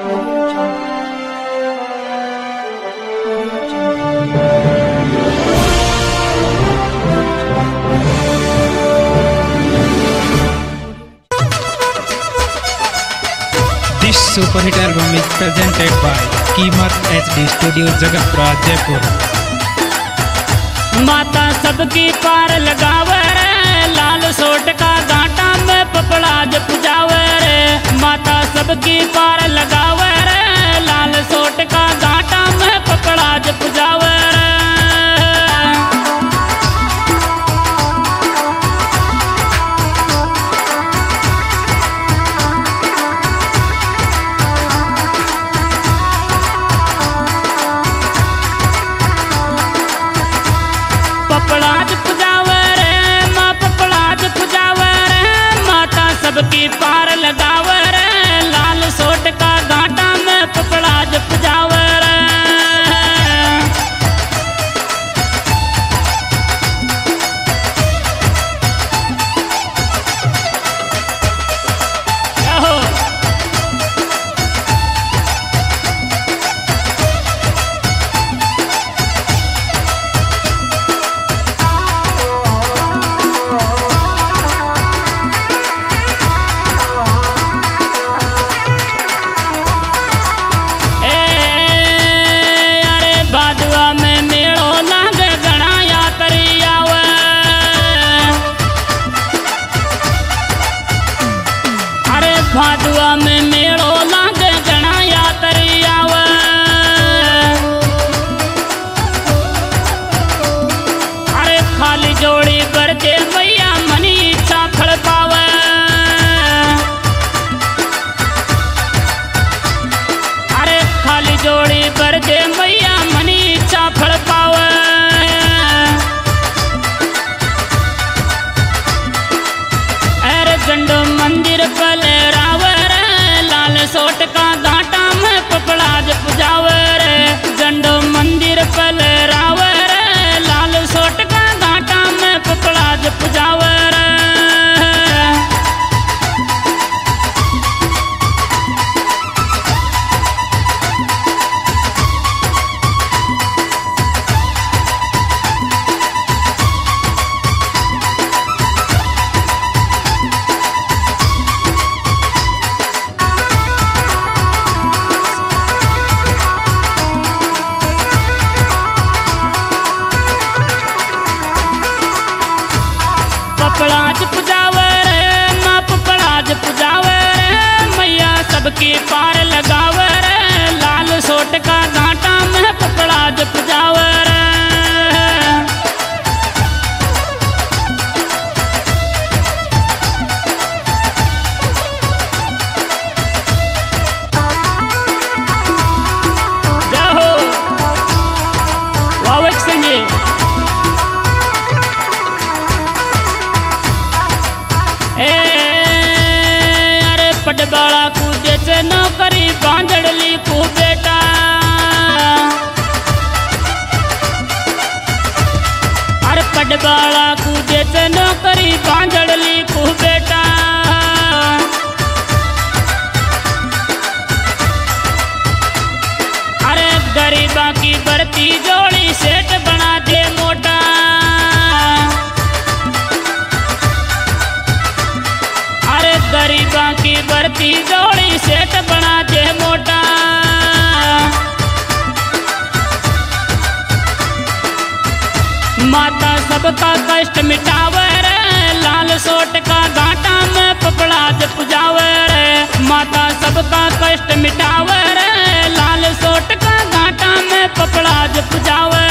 This super hit album is presented by कीमत HD Studio Jagatpura Jaipur माता सबकी पार लगावे रे, लाल सोट का गांटा में पपड़ाज पुजावे रे। माता सबकी पार लगावे। पले पपड़ाज पुजावे रे माँ पड़ाज पुजावे रे मैया सबकी पटबाला कूदे से नौकरी बांधड़ली को बेटा। अरे पटबाला कूदे से नौकरी सबका कष्ट मिटावर लाल सोट का घाटा में पपड़ाज पुजावे रे। माता सबका कष्ट मिटावर लाल सोट का घाटा में पपड़ाज पुजावे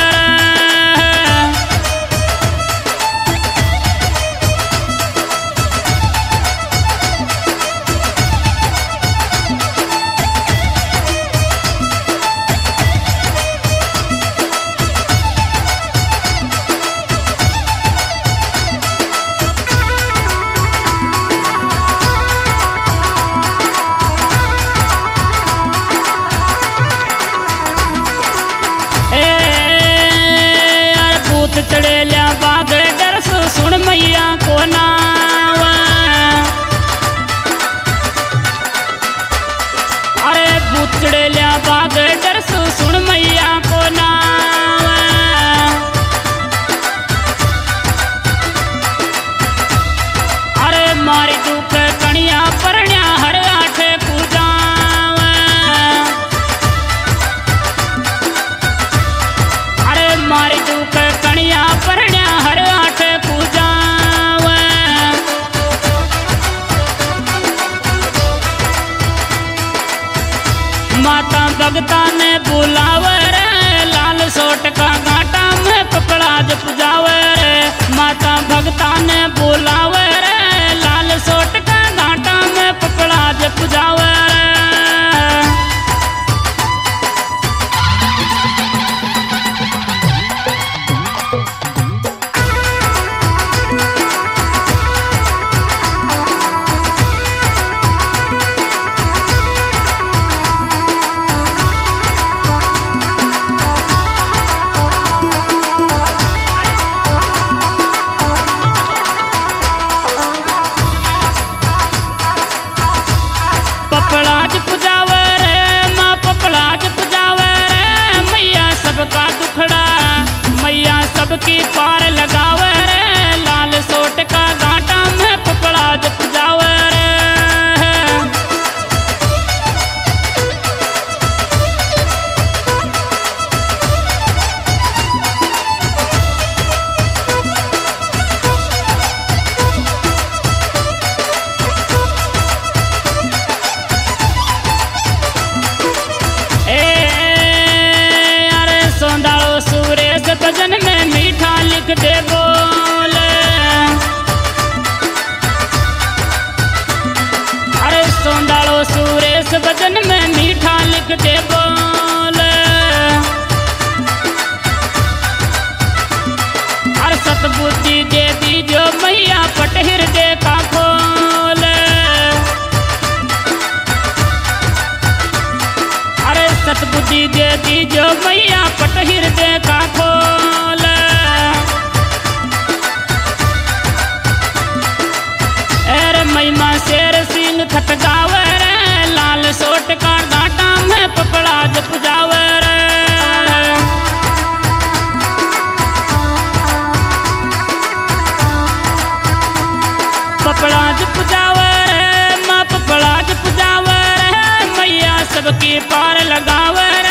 मारी दुख कणिया परण्या हर परण्या हर पूजाव। माता भगता ने बुलावर लाल सोट का घाटा में पकड़ा पुजावर माता भगता ने बुलावर मैया सबकी पार दे अरे सोंदाड़ो सुरेश भजन में मीठा लिख दे बोल। अरे सतबुद्धि दे दी जो मैया पटहिर हृदय का अरे सतबुद्धि दे दी मैया पट हृदय का सबकी पार लगावर,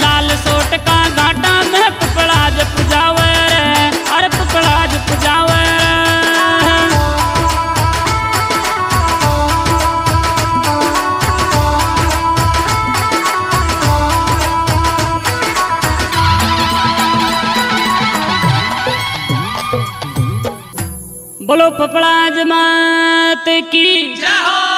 लाल सोट का घाटा में पपड़ाज पुजावर अरे पपड़ाज पुजावर। बोलो पपड़ाज मात की। जय हो।